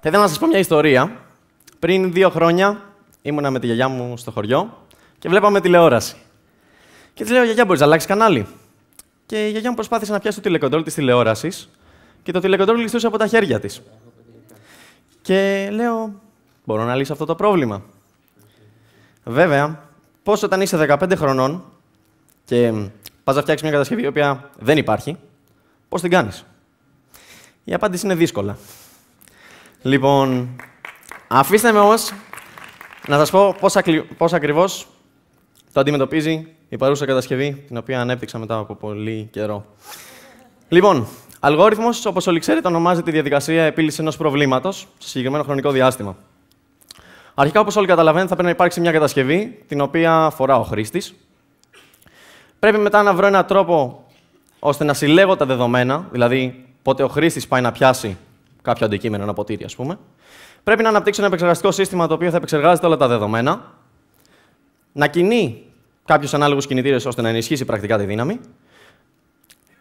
Θα ήθελα να σας πω μια ιστορία. Πριν δύο χρόνια ήμουνα με τη γιαγιά μου στο χωριό και βλέπαμε τηλεόραση. Και της λέω: Γιαγιά, μπορείς να αλλάξεις κανάλι. Και η γιαγιά μου προσπάθησε να πιάσει το τηλεκοντρόλ της τηλεόρασης και το τηλεκοντρόλ ληστούσε από τα χέρια της. Και λέω: Μπορώ να λύσω αυτό το πρόβλημα. Βέβαια, πώς όταν είσαι 15 χρονών και πας να φτιάξεις μια κατασκευή η οποία δεν υπάρχει, πώς την κάνεις; Η απάντηση είναι δύσκολα. Λοιπόν, αφήστε με όμως να σας πω πώς, ακλι... πώς ακριβώς το αντιμετωπίζει η παρούσα κατασκευή, την οποία ανέπτυξα μετά από πολύ καιρό. Λοιπόν, αλγόριθμος, όπως όλοι ξέρετε, ονομάζεται τη διαδικασία επίλυσης ενός προβλήματος σε συγκεκριμένο χρονικό διάστημα. Αρχικά, όπως όλοι καταλαβαίνετε, θα πρέπει να υπάρξει μια κατασκευή, την οποία φορά ο χρήστης. Πρέπει μετά να βρω έναν τρόπο ώστε να συλλέγω τα δεδομένα, δηλαδή πότε ο χρήστης πάει να πιάσει κάποιο αντικείμενο, ένα ποτήρι, ας πούμε. Πρέπει να αναπτύξω ένα επεξεργαστικό σύστημα το οποίο θα επεξεργάζεται όλα τα δεδομένα, να κινεί κάποιους ανάλογους κινητήρες ώστε να ενισχύσει πρακτικά τη δύναμη.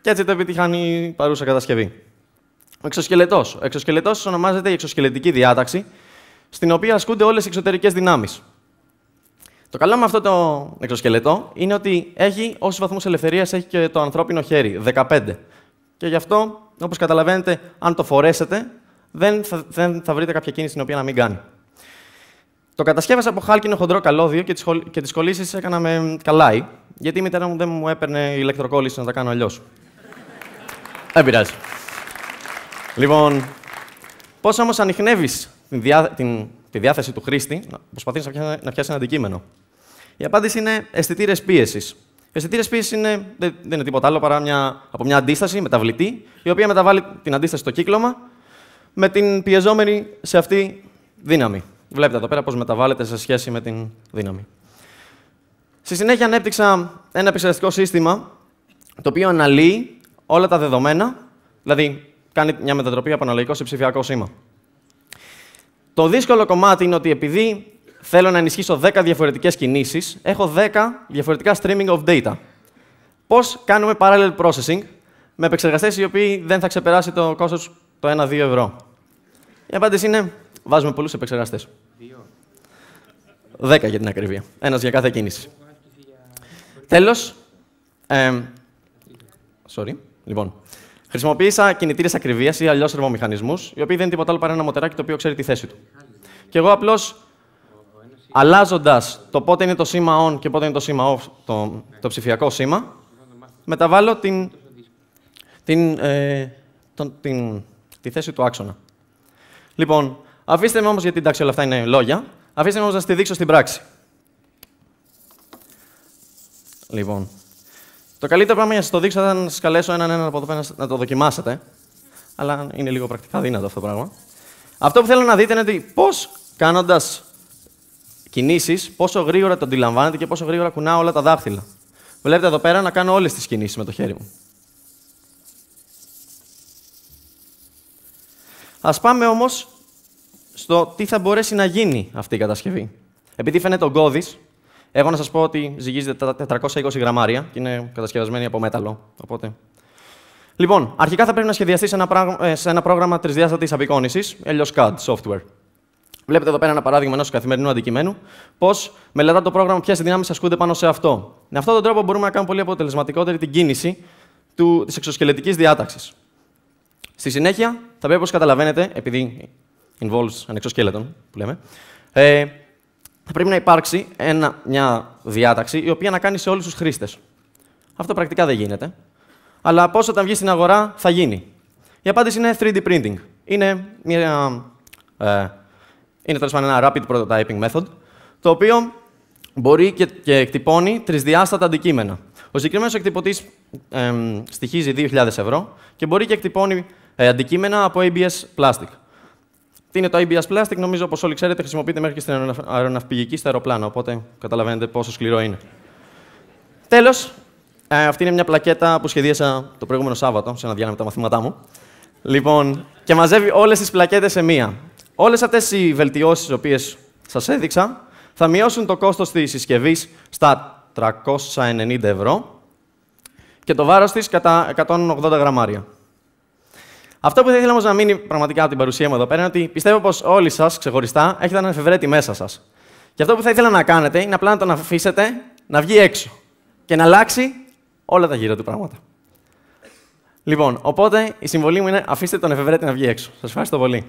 Και έτσι το επιτυχάνει η παρούσα κατασκευή. Ο εξωσκελετό. Ο εξωσκελετό ονομάζεται η εξωσκελετική διάταξη, στην οποία ασκούνται όλες οι εξωτερικές δυνάμεις. Το καλό με αυτό το εξωσκελετό είναι ότι έχει όσους βαθμούς ελευθερίας έχει και το ανθρώπινο χέρι, 15. Και γι' αυτό Όπως καταλαβαίνετε, αν το φορέσετε, δεν θα, δεν θα βρείτε κάποια κίνηση την οποία να μην κάνει. Το κατασκεύασα από χάλκινο χοντρό καλώδιο και τις, και τις κολλήσεις έκανα με καλάι, γιατί η μητέρα μου δεν μου έπαιρνε ηλεκτροκόλληση να τα κάνω αλλιώς. δεν πειράζει. Λοιπόν, πώς όμως ανοιχνεύεις την, διά, την, τη διάθεση του χρήστη να προσπαθείς να, πιάσει, να πιάσει ένα αντικείμενο; Η απάντηση είναι αισθητήρες πίεσης. Οι αισθητήρε πίεσης είναι, δεν, είναι τίποτα άλλο παρά μια, από μια αντίσταση μεταβλητή, η οποία μεταβάλλει την αντίσταση στο κύκλωμα με την πιεζόμενη σε αυτή δύναμη. Βλέπετε εδώ πέρα πώς μεταβάλλεται σε σχέση με την δύναμη. Στη συνέχεια ανέπτυξα ένα επεξεργαστικό σύστημα το οποίο αναλύει όλα τα δεδομένα, δηλαδή κάνει μια μετατροπή από αναλογικό σε ψηφιακό σήμα. Το δύσκολο κομμάτι είναι ότι επειδή θέλω να ενισχύσω 10 διαφορετικές κινήσεις, έχω 10 διαφορετικά streaming of data. Πώς κάνουμε parallel processing με επεξεργαστές οι οποίοι δεν θα ξεπεράσει το κόστος το 1-2 ευρώ; Η απάντηση είναι, βάζουμε πολλούς επεξεργαστές. 10 για την ακρίβεια. Ένας για κάθε κίνηση. Τέλος, ε, sorry, λοιπόν, χρησιμοποίησα κινητήρες ακριβίας ή αλλιώς θερμομηχανισμούς, οι οποίοι δεν είναι τίποτα άλλο παρά ένα μοτεράκι το οποίο ξέρει τη θέση του. Και εγώ απλώς αλλάζοντας το πότε είναι το σήμα on και πότε είναι το σήμα off, το, το ψηφιακό σήμα, μεταβάλλω την, την, ε, τον, την, τη θέση του άξονα. Λοιπόν, αφήστε με όμως, γιατί εντάξει όλα αυτά είναι λόγια, αφήστε με όμως να στη δείξω στην πράξη. Λοιπόν, το καλύτερο πράγμα για να σας το δείξω ήταν να σας καλέσω έναν έναν από εδώ πέρα να το δοκιμάσετε. Αλλά είναι λίγο πρακτικά δύνατο αυτό το πράγμα. Αυτό που θέλω να δείτε είναι ότι πώς κάνοντας κινήσεις, πόσο γρήγορα το αντιλαμβάνεται και πόσο γρήγορα κουνάω όλα τα δάχτυλα. Βλέπετε εδώ πέρα να κάνω όλες τις κινήσεις με το χέρι μου. Α πάμε όμως στο τι θα μπορέσει να γίνει αυτή η κατασκευή. Επειδή φαίνεται ογκώδη, έχω να σας πω ότι ζυγίζεται τα 420 γραμμάρια και είναι κατασκευασμένη από μέταλλο. Οπότε... Λοιπόν, αρχικά θα πρέπει να σχεδιαστεί σε ένα, πράγμα, ε, σε ένα πρόγραμμα τρισδιάστατης απεικόνησης, αλλιώ CAD software. Βλέπετε εδώ πέρα ένα παράδειγμα ενός καθημερινού αντικειμένου. Πώς μελετά το πρόγραμμα ποιες δυνάμεις ασκούνται πάνω σε αυτό. Με αυτόν τον τρόπο μπορούμε να κάνουμε πολύ αποτελεσματικότερη την κίνηση της εξωσκελετική διάταξης. Στη συνέχεια, θα πρέπει, όπως καταλαβαίνετε, επειδή involves an exoskeleton, που λέμε, ε, θα πρέπει να υπάρξει ένα, μια διάταξη η οποία να κάνει σε όλους τους χρήστες. Αυτό πρακτικά δεν γίνεται. Αλλά πώς όταν βγει στην αγορά θα γίνει. Η απάντηση είναι 3D printing. Είναι μια ε, είναι τέλος πάντων ένα rapid prototyping method, το οποίο μπορεί και, και εκτυπώνει τρισδιάστατα αντικείμενα. Ο συγκεκριμένος εκτυπωτής ε, στοιχίζει 2.000 ευρώ και μπορεί και εκτυπώνει ε, αντικείμενα από ABS plastic. Τι είναι το ABS plastic, νομίζω όπως όλοι ξέρετε, χρησιμοποιείται μέχρι και στην αεροναυπηγική στα αεροπλάνα. Οπότε καταλαβαίνετε πόσο σκληρό είναι. Τέλος, ε, αυτή είναι μια πλακέτα που σχεδίασα το προηγούμενο Σάββατο, σε ένα διάλειμμα τα μαθήματά μου. Λοιπόν, και μαζεύει όλες τις πλακέτες σε μία. Όλες αυτές οι βελτιώσεις, τις οποίες σας έδειξα, θα μειώσουν το κόστος της συσκευής στα 390 ευρώ και το βάρος της κατά 180 γραμμάρια. Αυτό που θα ήθελα όμως να μείνει πραγματικά από την παρουσία μου εδώ πέρα είναι ότι πιστεύω πως όλοι σας ξεχωριστά έχετε έναν εφευρέτη μέσα σας. Και αυτό που θα ήθελα να κάνετε είναι απλά να τον αφήσετε να βγει έξω και να αλλάξει όλα τα γύρω του πράγματα. Λοιπόν, οπότε η συμβολή μου είναι αφήστε τον εφευρέτη να βγει έξω. Σας ευχαριστώ πολύ.